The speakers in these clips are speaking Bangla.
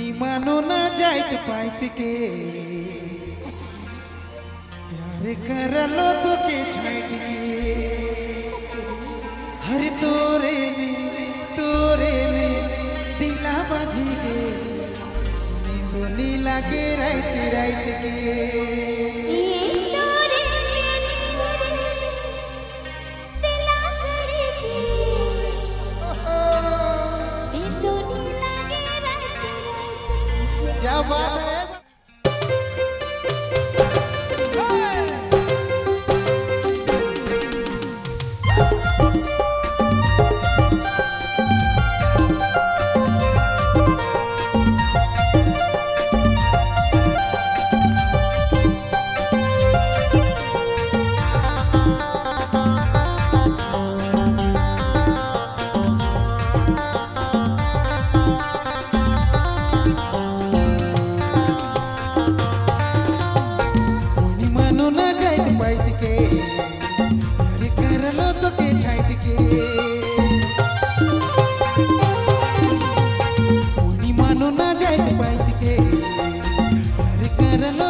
নিমানো ना যাইতে পাইতে কে प्यार करलो तो के छाइट के। हर तोरे में तोरे में दिला बाजी के। नींद नी लगे रहते रहते के। क्या बात है Cierra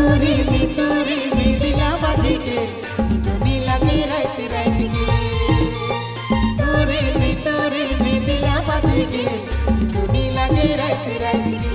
তুরি মিতুরি মিদিলা বাজি কে তুমি লাগে রাইত রাইত কে তুরি মিতুরি মিদিলা বাজি কে তুমি লাগে রাইত রাইত কে